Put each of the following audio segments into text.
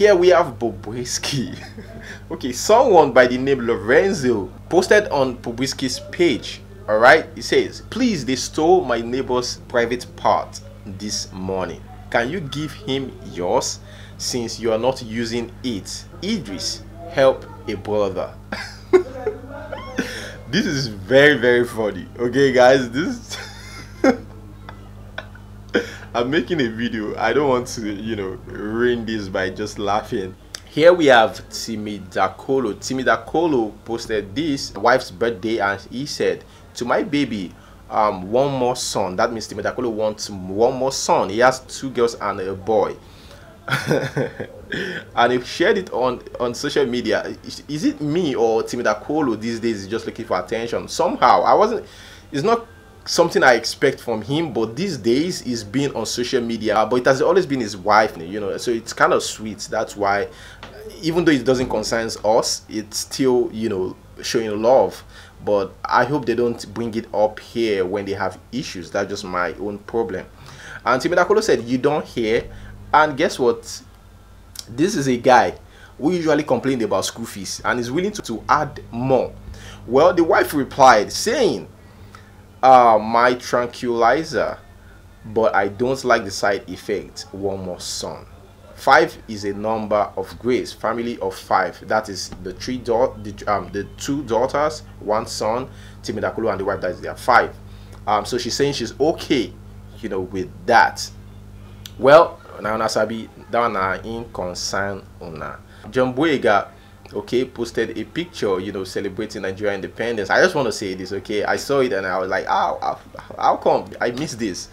Here we have Bobrisky. okay, someone by the name Lorenzo posted on Bobrisky's page. Alright, he says, Please, they stole my neighbor's private part this morning. Can you give him yours since you are not using it? Idris, help a brother. this is very, very funny. Okay, guys, this. I'm making a video. I don't want to, you know, ruin this by just laughing. Here we have Timmy Dakolo. Timmy Dakolo posted this wife's birthday and he said, To my baby, um, one more son. That means Timmy Dakolo wants one more son. He has two girls and a boy. and he shared it on on social media. Is it me or Timmy Dakolo these days is just looking for attention? Somehow I wasn't. It's not something I expect from him, but these days he's been on social media. But it has always been his wife, you know. So it's kind of sweet. That's why, even though it doesn't concern us, it's still you know showing love. But I hope they don't bring it up here when they have issues. That's just my own problem. And Timmy Dakolo said, "You don't hear." And guess what? This is a guy who usually complained about school fees and is willing to, to add more. Well, the wife replied saying uh, my tranquilizer, but I don't like the side effect. One more son. Five is a number of grace, family of five. That is the three da- the, um, the two daughters, one son, Timmy Dakolo, and the wife. That is their five. Um, so she's saying she's okay, you know, with that. Well, now Nasabi, that one in concern una. John Boyega okay posted a picture you know celebrating nigeria independence. I just want to say this okay? I saw it and i was like how, how, how come? I missed this.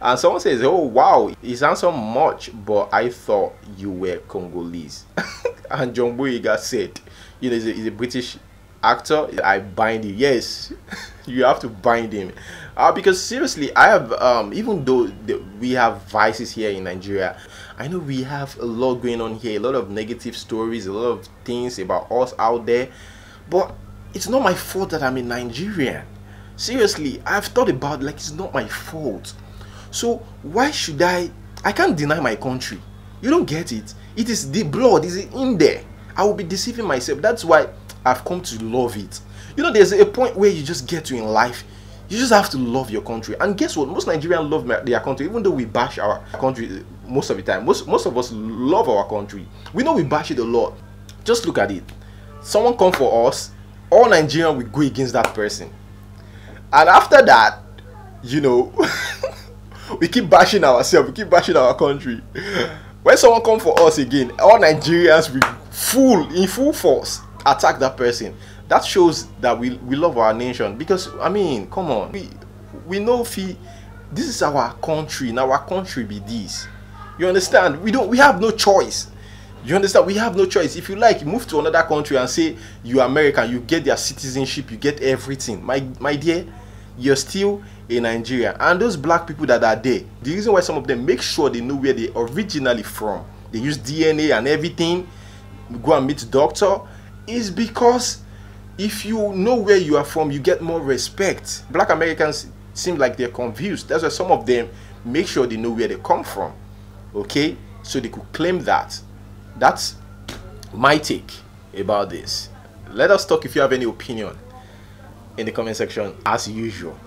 And someone says oh wow sounds so much but i thought you were congolese. And john boyega said you know he's a, he's a british actor. I bind you yes you have to bind him uh, because seriously i have um, even though the, we have vices here in nigeria i know we have a lot going on here a lot of negative stories a lot of things about us out there but it's not my fault that i'm a nigerian. Seriously i've thought about like it's not my fault. So why should i i can't deny my country. You don't get it. It is the blood is in there. I will be deceiving myself. That's why I've come to love it. You know, there's a point where you just get to in life. You just have to love your country. And guess what? Most Nigerians love their country, even though we bash our country eh, most of the time. Most most of us love our country. We know we bash it a lot. Just look at it. Someone come for us, all Nigerians will go against that person. And after that, you know, we keep bashing ourselves, we keep bashing our country. When someone come for us again, all Nigerians will full in full force attack that person that shows that we we love our nation. Because i mean come on. We we know if this is our country. Now our country be this. You understand? We don't we have no choice. You understand? We have no choice. If you like move to another country and say you're american you get their citizenship you get everything. My my dear you're still in nigeria and those black people that are there the reason why some of them make sure they know where they originally from. They use dna and everything. Go and meet doctor is because if you know where you are from, you get more respect. Black Americans seem like they're confused. That's why some of them make sure they know where they come from. Okay? So they could claim that. That's my take about this. Let us talk if you have any opinion in the comment section as usual.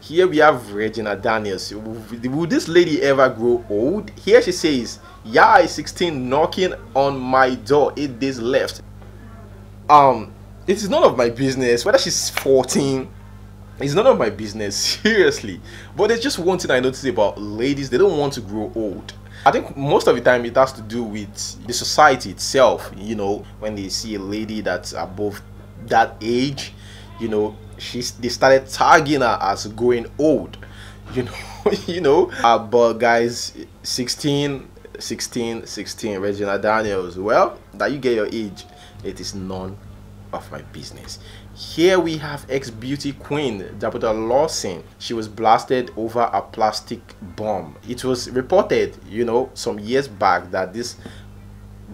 Here we have Regina Daniels. Will this lady ever grow old? Here she says, Yeah, I 16 knocking on my door, 8 days left um it is none of my business whether she's 14 it's none of my business seriously. But there's just one thing i notice about ladies they don't want to grow old. I think most of the time it has to do with the society itself you know when they see a lady that's above that age you know she's they started tagging her as going old you know you know. Uh, but guys 16 16 16 regina daniels well that you get your age it is none of my business. Here we have ex-beauty queen Deborah Lawson. She was blasted over a plastic bomb. It was reported, you know, some years back that this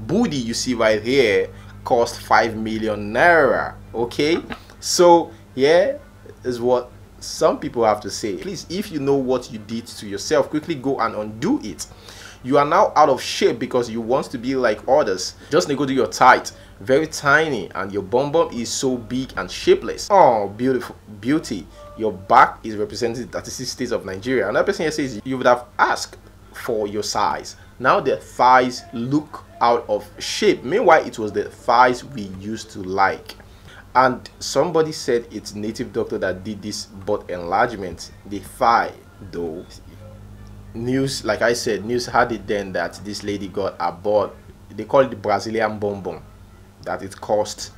booty you see right here cost 5 million naira. Okay? So, here is what some people have to say. Please, if you know what you did to yourself, quickly go and undo it. You are now out of shape because you want to be like others. Just nego do your tight, very tiny, and your bum bum is so big and shapeless. Oh, beautiful beauty. Your back is represented 36 states of Nigeria. Another person here says you would have asked for your size. Now the thighs look out of shape. Meanwhile, it was the thighs we used to like and somebody said it's native doctor that did this butt enlargement the thigh though news like i said news had it then that this lady got a butt they call it the brazilian bonbon that it cost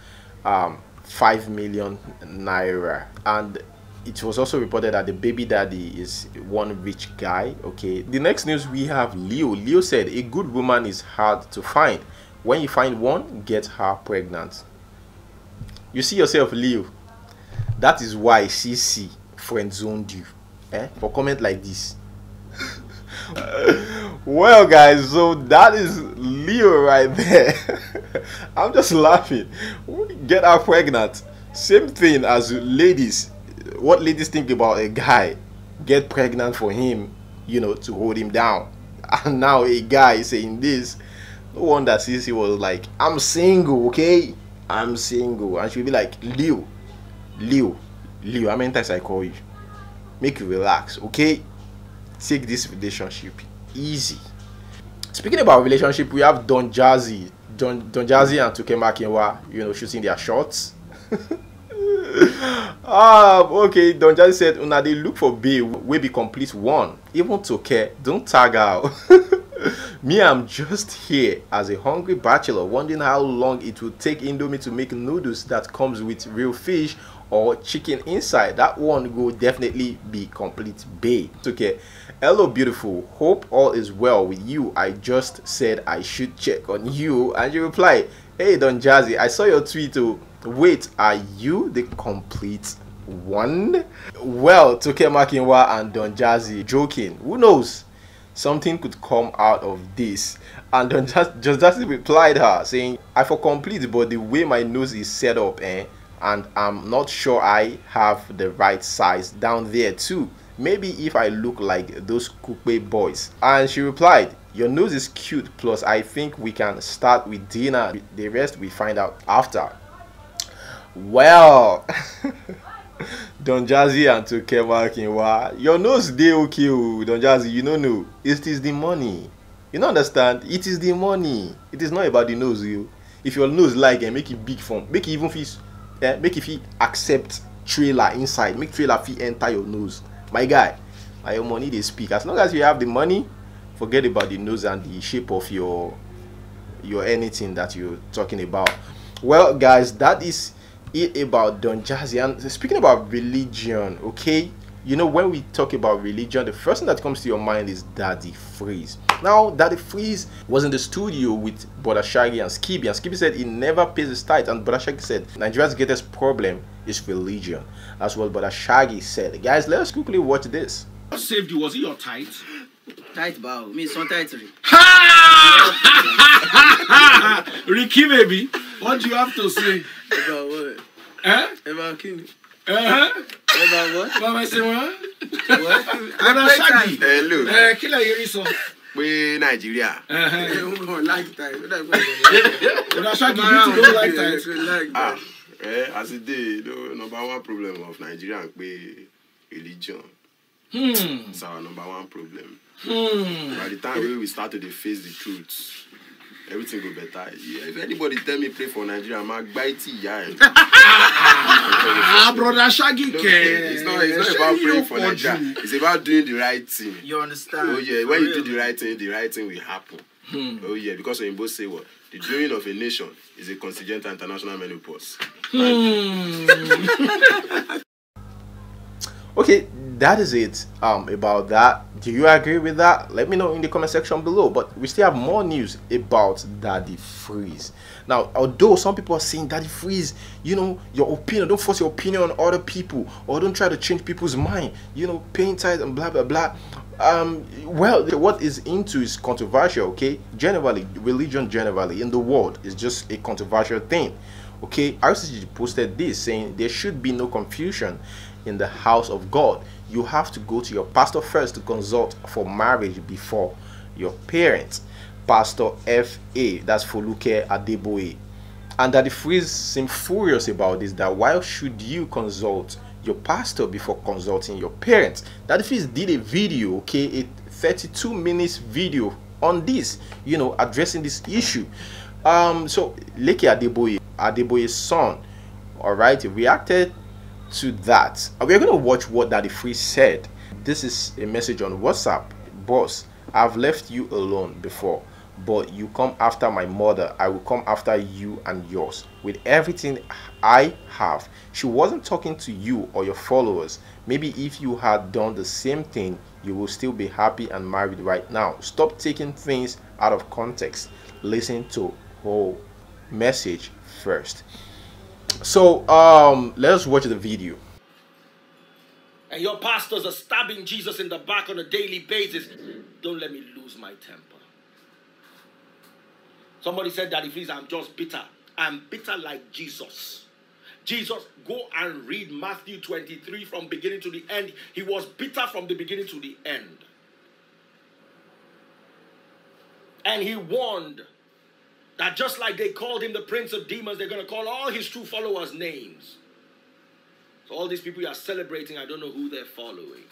um 5 million naira and it was also reported that the baby daddy is one rich guy okay the next news we have leo leo said a good woman is hard to find when you find one get her pregnant you see yourself Leo. That is why CeeC friend zoned you. Eh? For comment like this. well guys, so that is Leo right there. I'm just laughing. Get her pregnant. Same thing as ladies. What ladies think about a guy get pregnant for him, you know, to hold him down. And now a guy saying this. No wonder CeeC was like, I'm single, okay? I'm single. And she'll be like, Leo, Leo, Leo, how many times I call you? Make you relax, okay? Take this relationship easy. Speaking about relationship, we have Don Jazzy. Don, Don Jazzy and Toke Makinwa, you know, shooting their shots. ah, okay. Don Jazzy said, Una they look for B, we be complete one. Even Toke, don't tag out. Me, I'm just here as a hungry bachelor wondering how long it will take Indomie to make noodles that comes with real fish or chicken inside. That one will definitely be complete bae. Okay. Hello, beautiful. Hope all is well with you. I just said I should check on you. And you reply, Hey, Don Jazzy, I saw your tweet. Oh, wait, are you the complete one? Well, Toke Makinwa and Don Jazzy joking. Who knows? something could come out of this. And don just just replied her saying, I for complete, but the way my nose is set up, eh, and I'm not sure I have the right size down there too. Maybe if I look like those coupe boys. And she replied, Your nose is cute, plus I think we can start with dinner. The rest we find out after. Well Don Jazzy and Toke Makinwa. Your nose dey okay o, Don Jazzy, you know no know. It is the money. You no understand? It is the money. It is not about the nose you. If your nose like and make it big from, make it even fit, eh, make if he accept trailer inside, make trailer fit enter your nose. My guy, na your money dey speak. As long as you have the money, forget about the nose and the shape of your your anything that you're talking about. Well, guys, that is it about Don Jazzy. And speaking about religion, okay, you know, when we talk about religion, the first thing that comes to your mind is Daddy Freeze. Now, Daddy Freeze was in the studio with Brother Shaggy and Skippy, and Skippy said he never pays his tithe, and Brother Shaggy said Nigeria's greatest problem is religion. That's what Brother Shaggy said. Guys, let us quickly watch this. What saved you? Was it your tithe? Tight bow. Me some tight. Ha! Ricky, baby, what do you have to say? About what? Eh? About Kenny. Uh-huh. Bàbá ṣe wọ́n. Hello Ẹ kí lè yẹrí sọ? pé nàìjíríà Uh-huh. Everyone like tight. What that Brother Shaggy, you too don't like tithe. Like ah that. eh, as e dey the number one problem of nigeria pe religion Hmm. is our number one problem Hmm. by the time wey we start to dey face the truth everything go better Yeah, if anybody tell me pray for nigeria ma gba eti ìyá ẹ. Ah, Brother Shaggy No, kẹ̀. it's not it's not about yóò praying for nigeria it's about doing the right thing. You understand? Oh yeah, when you do the right thing, the right thing will happen. Hmm. Oh yeah, because Oyinbo say what? The drawing of a nation is a contingent and international menopause. Hmm. Okay, that is it um about that. Do you agree with that? Let me know in the comment section below. But we still have more news about Daddy Freeze. Now, although some people are saying Daddy Freeze, you know, your opinion, don't force your opinion on other people or don't try to change people's mind, you know, paying tithes and blah blah blah. Um, well, what is into is controversial, okay? Generally, religion generally in the world is just a controversial thing. Okay, RCCG posted this saying there should be no confusion in the house of God. You have to go to your pastor first to consult for marriage before your parents. Pastor F.A. That's Foluke Adeboye. And Daddy Freeze seemed furious about this. That why should you consult your pastor before consulting your parents? Daddy Freeze did a video, okay, a 32 minutes video on this, you know, addressing this issue. Um, so Leke Adeboye, Adeboye's son, all right, reacted to that. We're gonna watch what Daddy Freeze said. This is a message on WhatsApp, boss. I've left you alone before but you come after my mother i will come after you and yours with everything i have she wasn't talking to you or your followers maybe if you had done the same thing you will still be happy and married right now stop taking things out of context listen to whole message first so um let's watch the video and your pastors are stabbing Jesus in the back on a daily basis, don't let me lose my temper. Somebody said, that if he's, I'm just bitter. I'm bitter like Jesus. Jesus, go and read Matthew 23 from beginning to the end. He was bitter from the beginning to the end. And he warned that just like they called him the prince of demons, they're going to call all his true followers names. So all these people you are celebrating, I don't know who they're following.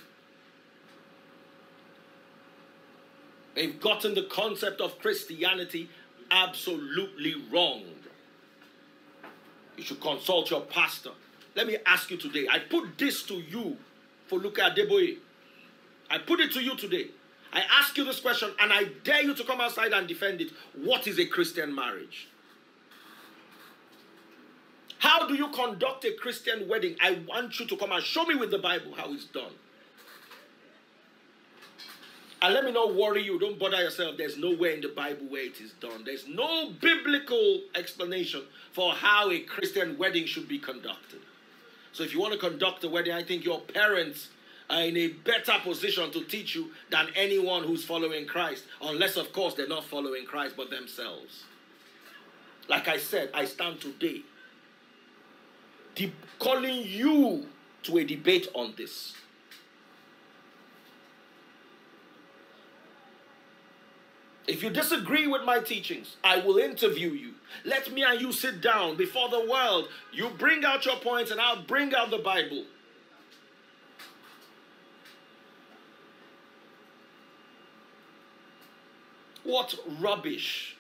They've gotten the concept of Christianity absolutely wrong. You should consult your pastor. Let me ask you today. I put this to you Foluke Adeboye. I put it to you today. I ask you this question and I dare you to come outside and defend it. What is a Christian marriage? How do you conduct a Christian wedding? I want you to come and show me with the Bible how it's done. And let me not worry you. Don't bother yourself. There's nowhere in the Bible where it is done. There's no biblical explanation for how a Christian wedding should be conducted. So if you want to conduct a wedding, I think your parents are in a better position to teach you than anyone who's following Christ. Unless, of course, they're not following Christ but themselves. Like I said, I stand today de- calling you to a debate on this. If you disagree with my teachings, I will interview you. Let me and you sit down before the world. You bring out your points, and I'll bring out the Bible. What rubbish.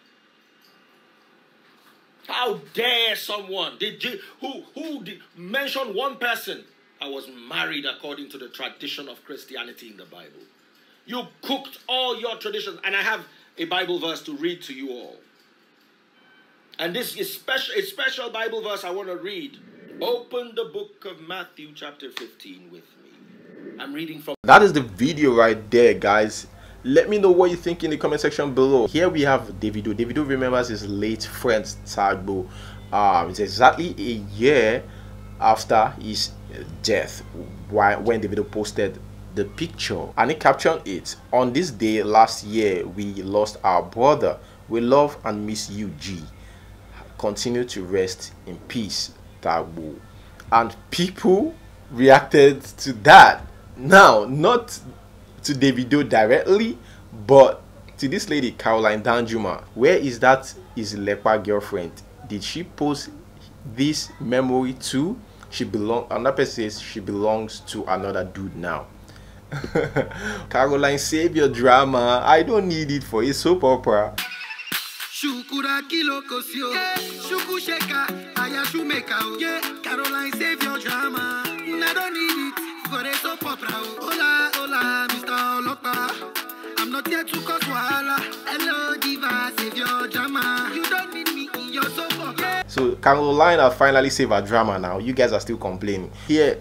How dare someone? Did you who who did mention one person? I was married according to the tradition of Christianity in the Bible. You cooked all your traditions, and I have a Bible verse to read to you all. And this is special a special Bible verse I want to read. Open the book of Matthew chapter 15 with me. I'm reading from that is the video right there guys let me know what you think in the comment section below. Here we have davido. Davido remembers his late friend tagbo. Um it's exactly a year after his death when davido posted the picture and he captioned it. On this day last year we lost our brother. We love and miss you g. Continue to rest in peace tagbo. And people reacted to that. Now not to Davido directly, but to this lady Caroline Danjuma. Where is that his leper girlfriend? Did she post this memory too? She belong another person says she belongs to another dude now. Caroline, save your drama. I don't need it for a soap opera. Shukura kilo kosio. Shuku sheka. Ayashumeka. Oh, Caroline, save your drama. Mm, I don't need it for a soap opera. Oh, oh. So Caroline has finally saved her drama now. You guys are still complaining. Here,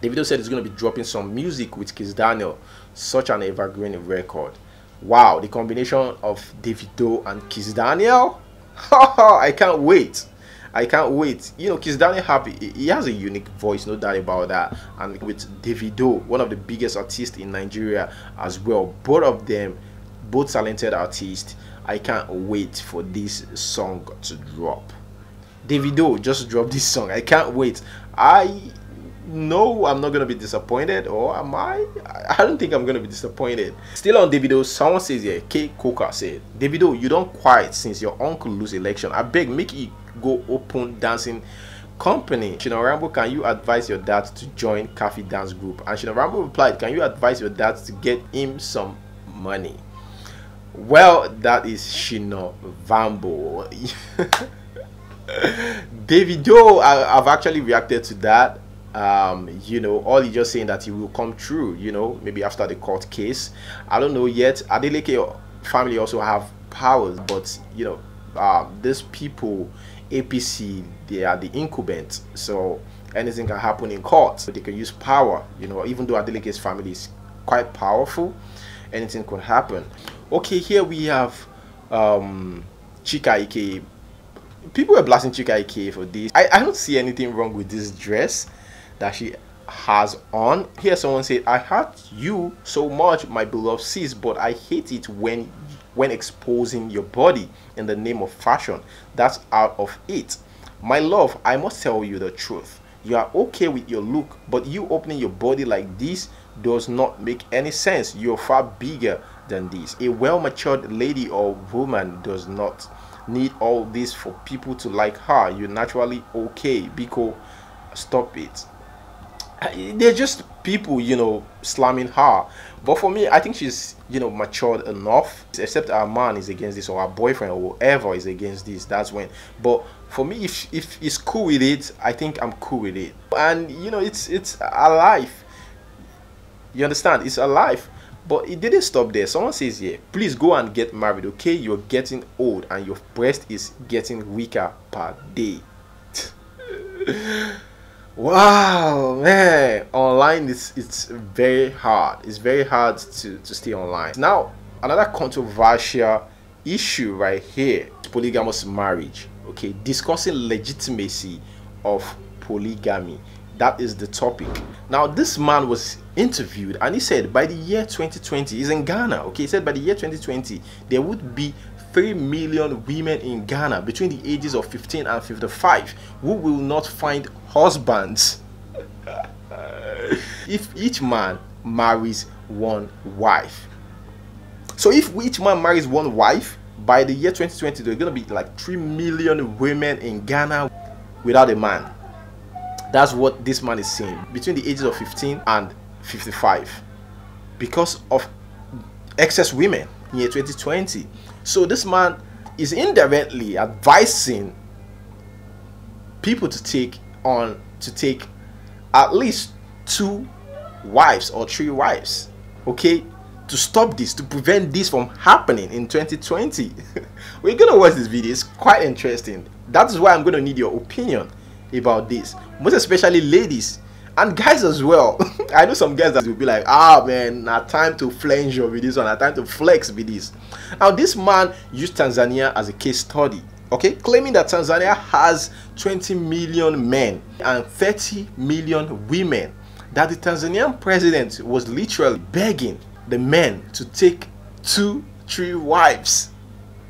Davido said he's going to be dropping some music with Kiss Daniel. Such an evergreen record. Wow, the combination of Davido and Kiss Daniel. I can't wait. I can't wait. You know, Kiss Daniel have he has a unique voice, no doubt about that. And with Davido, one of the biggest artists in Nigeria as well. Both of them, both talented artists. I can't wait for this song to drop. Davido just dropped this song. I can't wait. I no, I'm not gonna be disappointed, or am I? I don't think I'm gonna be disappointed. Still on Davido, someone says here, K Coca said, Davido, you don't quiet since your uncle lose election. I beg, make it go open dancing company. Sina Rambo, can you advise your dad to join Cafe Dance Group? And Sina Rambo replied, Can you advise your dad to get him some money? Well, that is Sina Rambo. Davido, I, I've actually reacted to that. Um, you know, all he just saying that he will come true, you know, maybe after the court case. I don't know yet. Adeleke family also have powers, but you know, uh, these people, APC, they are the incumbent. So anything can happen in court. So they can use power, you know, even though Adeleke's family is quite powerful, anything could happen. Okay, here we have um, Chika Ike people were blasting Chika Ike for this. I, I don't see anything wrong with this dress that she has on. Here someone said, I hurt you so much, my beloved sis, but I hate it when when exposing your body in the name of fashion. That's out of it. My love, I must tell you the truth. You are okay with your look, but you opening your body like this does not make any sense. You're far bigger than this. A well-matured lady or woman does not need all this for people to like her you're naturally okay because stop it they're just people you know slamming her. But for me i think she's you know matured enough. Except our man is against this or our boyfriend or whoever is against this that's when. But for me if if he's cool with it i think i'm cool with it. And you know it's it's a life. You understand? It's a life. But it didn't stop there. Someone says here, please go and get married, okay? You're getting old and your breast is getting weaker per day. wow, man. Online is it's very hard. It's very hard to, to stay online. Now, another controversial issue right here polygamous marriage. Okay, discussing legitimacy of polygamy that is the topic now this man was interviewed and he said by the year 2020 he's in ghana okay he said by the year 2020 there would be 3 million women in ghana between the ages of 15 and 55 who will not find husbands. If each man marries one wife. So if each man marries one wife by the year 2020 there's gonna be like 3 million women in ghana without a man. That's what this man is saying between the ages of 15 and 55 because of excess women in year 2020. So this man is indirectly advising people to take on to take at least two wives or three wives okay to stop this to prevent this from happening in 2020 we're gonna watch this video. It's quite interesting. That's why i'm gonna need your opinion about this. Most especially ladies and guys as well i know some guys that will be like ah man now time to flange this one now time to flex with this. Now this man used tanzania as a case study okay? Claiming that tanzania has 20 million men and 30 million women. That the tanzanian president was literally begging the men to take two three wives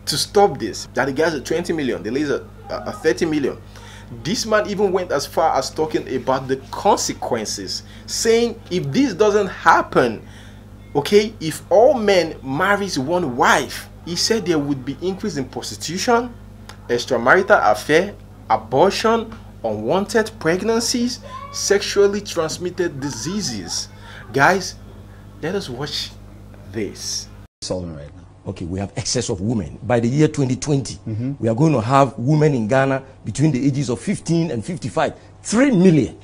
to stop this. That the guys are 20 million the ladies are, are 30 million this man even went as far as talking about the consequences, saying if this doesn't happen, okay, if all men marries one wife, he said there would be increase in prostitution, extramarital affair, abortion, unwanted pregnancies, sexually transmitted diseases. Guys, let us watch this. Solving right now okay, we have excess of women. By the year 2020, mm-hmm. we are going to have women in Ghana between the ages of 15 and 55. 3 million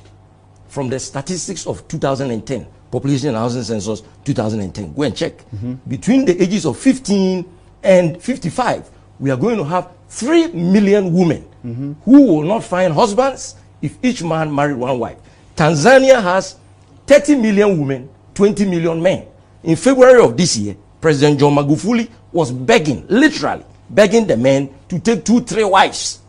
from the statistics of 2010, Population and Housing Census 2010. Go and check. Mm-hmm. Between the ages of 15 and 55, we are going to have 3 million women mm-hmm. who will not find husbands if each man married one wife. Tanzania has 30 million women, 20 million men. In February of this year, President John Magufuli was begging, literally begging the men to take two, three wives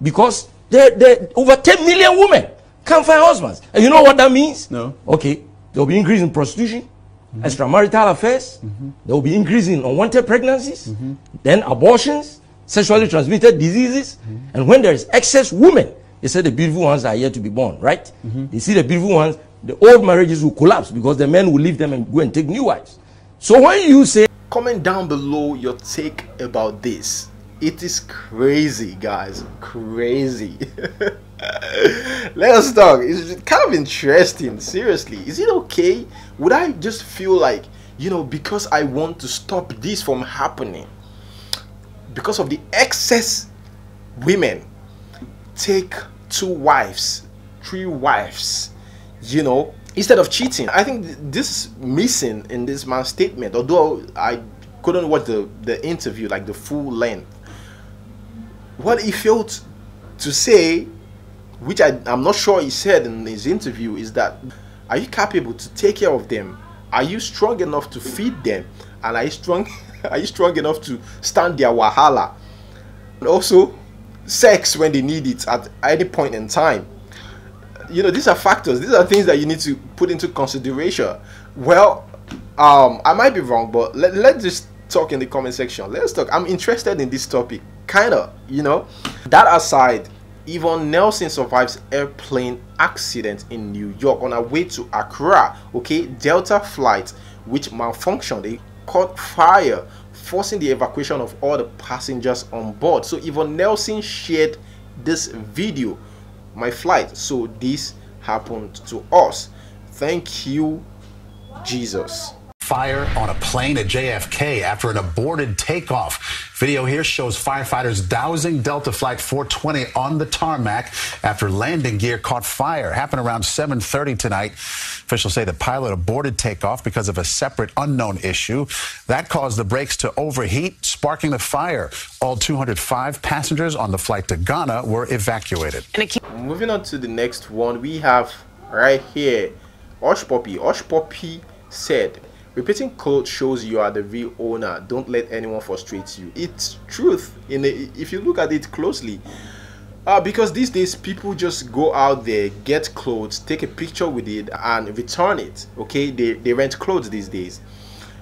because there, there over 10 million women can't find husbands. And you know what that means? No. Okay, there will be increase in prostitution, mm-hmm. extramarital affairs, mm-hmm. there will be increase in unwanted pregnancies, mm-hmm. then abortions, sexually transmitted diseases, mm-hmm. and when there is excess women They say the beautiful ones are yet to be born, right? They see the beautiful ones, the old marriages will collapse because the men will leave them and go and take new wives. So when you say comment down below your take about this. It is crazy guys. Crazy. Let us talk. It's kind of interesting. Seriously is it okay? Would i just feel like you know because i want to stop this from happening because of the excess women take two wives three wives you know instead of cheating i think th- this is missing in this man's statement although i couldn't watch the the interview like the full length. What he failed to say which I, i'm not sure he said in his interview is that are you capable to take care of them? Are you strong enough to feed them? And are you strong are you strong enough to stand their wahala? And also sex when they need it at any point in time you know these are factors these are things that you need to put into consideration well um i might be wrong but let, let's just talk in the comment section let's talk i'm interested in this topic kind of you know that aside Yvonne Nelson survives airplane accident in New York on her way to Accra. Okay, Delta flight which malfunctioned. They caught fire, forcing the evacuation of all the passengers on board. So Yvonne Nelson shared this video, my flight. So this happened to us. Thank you, Jesus. Fire on a plane at JFK after an aborted takeoff. Video here shows firefighters dousing Delta Flight 420 on the tarmac after landing gear caught fire. Happened around 7:30 tonight. Officials say the pilot aborted takeoff because of a separate unknown issue. That caused the brakes to overheat, sparking the fire. All 205 passengers on the flight to Ghana were evacuated. Moving on to the next one, we have right here Osh Poppy. Osh Poppy said, Repeating code shows you are the real owner. Don't let anyone frustrate you. It's truth. In the, if you look at it closely, uh, because these days people just go out there, get clothes, take a picture with it, and return it. Okay, they they rent clothes these days.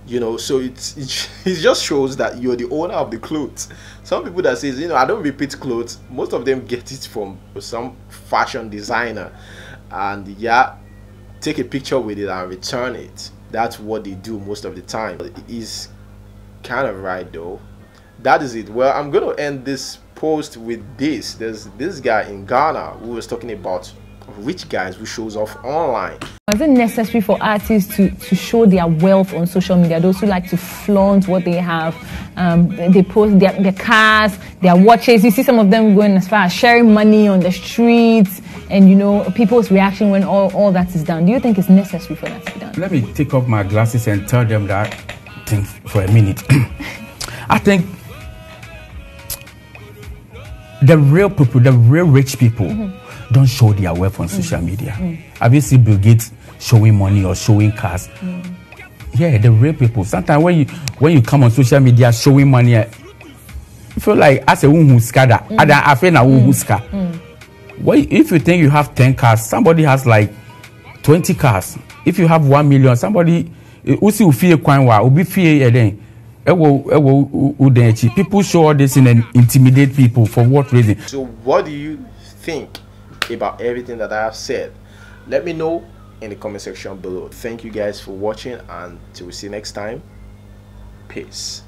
You know, so it's it, it just shows that you're the owner of the clothes. Some people that says, you know, I don't repeat clothes. Most of them get it from some fashion designer, and yeah, take a picture with it and return it. That's what they do most of the time. Is kind of right though. That is it. Well, I'm to end this post with this. There's this guy in Ghana who was talking about rich guys who shows off online. Is it necessary for artists to, to show their wealth on social media? Those who like to flaunt what they have, um, they post their, their cars, their watches. You see some of them going as far as sharing money on the streets, and you know people's reaction when all, all that is done. Do you think it's necessary for that to be done? Let me take off my glasses and tell them that thing for a minute. I think the real people, the real rich people, don't show their wealth on social media. Have you seen Bill Gates showing money or showing cars? Yeah, the real people. Sometimes when you when you come on social media showing money, eh, you feel like as a woman who's scada, I feel na who's ska. Well, if you think you have 10 cars, somebody has like 20 cars. If you have 1 million, somebody usi ufie kwan wa obi fie eden ewo ewo udenchi people show all this in and intimidate people for what reason So, what do you think about everything that I have said? Let me know in the comment section below. Thank you guys for watching, and till we see you next time. Peace.